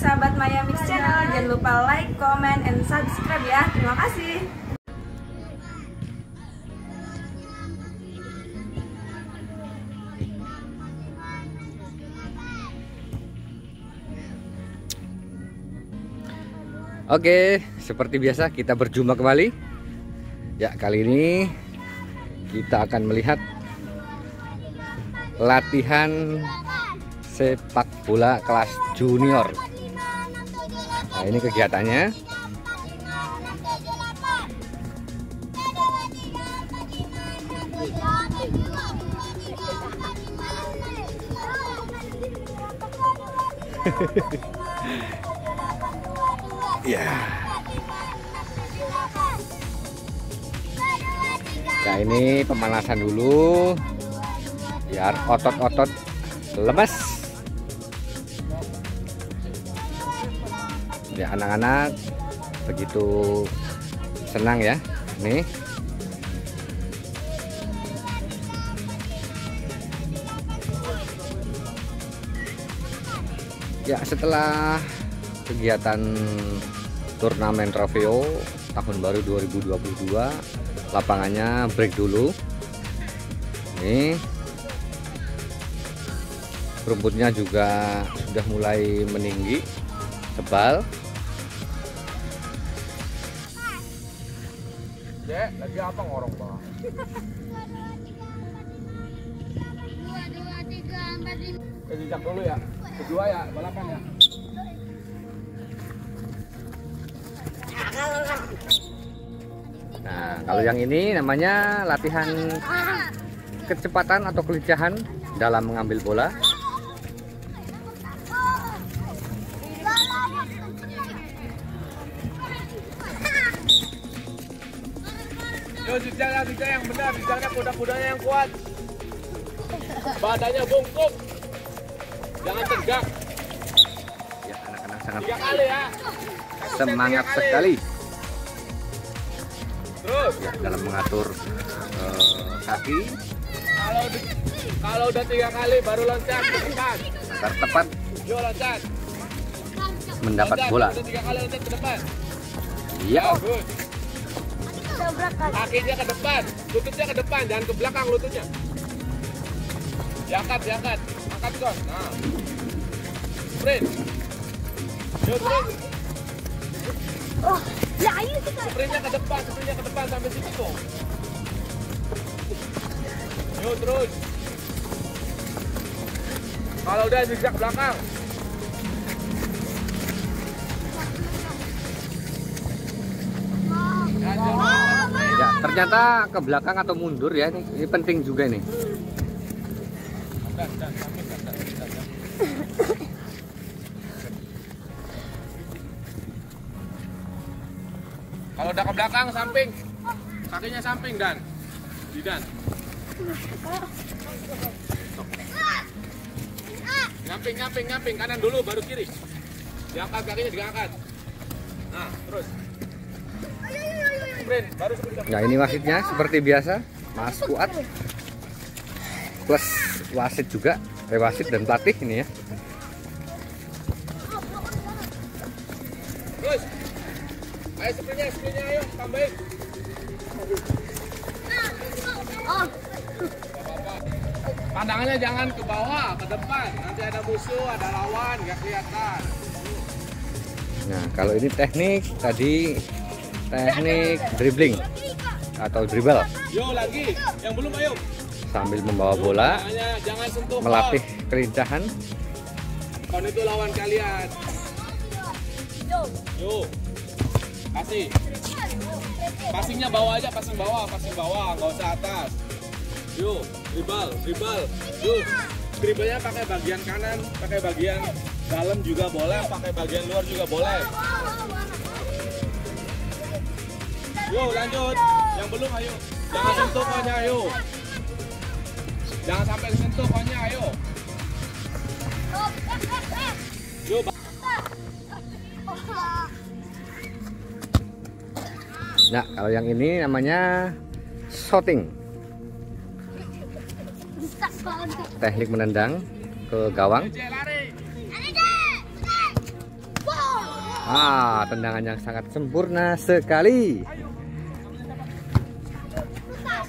sahabat Maya Mix Channel. Jangan lupa like, comment, and subscribe ya. Terima kasih. Oke, seperti biasa kita berjumpa kembali. Ya, kali ini kita akan melihat latihan sepak bola kelas junior. Nah, ini kegiatannya. Ya. Nah, ini pemanasan dulu biar otot-otot lemes. Ya, anak-anak begitu senang ya. Nih. Ya, setelah kegiatan turnamen trofeo tahun baru 2022 lapangannya break dulu ini rumputnya juga sudah mulai meninggi tebal Dek, lagi apa ngorong bang? dua dua tiga empat lima Eh, jejak dulu ya. Kedua ya, balapan ya. nah kalau yang ini namanya latihan kecepatan atau kelincahan dalam mengambil bola Yo, jejaknya, jejak yang benar, jejaknya kuda-kudanya yang kuat. Badannya bungkuk. Jangan tegak. ya anak-anak sangat Tiga kali ya. semangat kali. sekali Terus, ya, dalam mengatur eh, kaki kalau kalau udah tiga kali baru loncat depan. agar tepat Yo, loncat. mendapat Loncat, bola Udah tiga kali loncat ke depan. ya Bagus. Kakinya ke depan, lututnya ke depan, jangan ke belakang lututnya. Diangkat, diangkat. Angkat kos. Nah. Sprint. Yo, sprint. Sprintnya ke depan, sprintnya ke depan sampai situ kok. Yo, terus. Kalau udah zigzag belakang. Ternyata ke belakang atau mundur ya ini, ini penting juga ini. Kalau udah ke belakang samping, kakinya samping dan di dan. Nyamping, nyamping, nyamping kanan dulu baru kiri. Diangkat kakinya diangkat. Nah, terus. Nah ini wasitnya seperti biasa Mas Fuad plus wasit juga eh, wasit dan pelatih ini ya Terus. Ayo ayo tambahin. Pandangannya jangan ke bawah, ke depan. Nanti ada musuh, ada lawan, nggak kelihatan. Nah kalau ini teknik tadi teknik dribbling atau dribble Yo lagi, yang belum ayo. sambil membawa bola melatih kelincahan Kon itu lawan kalian. Yo. Kasih. Passingnya bawah aja, passing bawah, passing bawah, nggak usah atas. Yo, dribble, dribble. Yo, dribblenya pakai bagian kanan, pakai bagian dalam juga boleh, pakai bagian luar juga boleh. Yo, lanjut. Yang belum ayo. Jangan sentuh konnya, ayo. Jangan sampai sentuh konnya, ayo. Yo, Nah kalau yang ini namanya shooting teknik menendang ke gawang. Ah, tendangan yang sangat sempurna sekali. Ayo Dimas, opernya yang kencang. Yuk lari Dimas.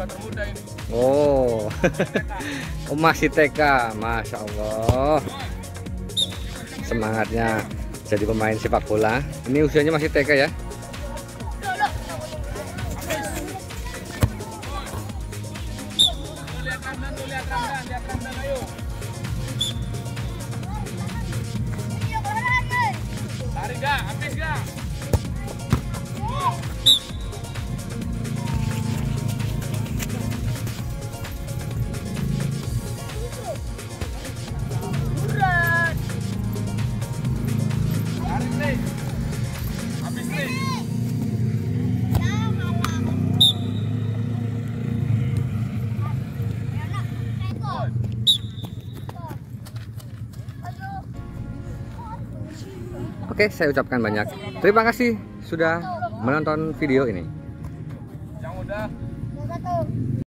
Siswa termuda ini. Oh. oh, masih TK. Masya Allah. Semangatnya jadi pemain sepak bola. Ini usianya masih TK ya. Lihat Oke, saya ucapkan banyak terima kasih sudah menonton video ini. Yang udah.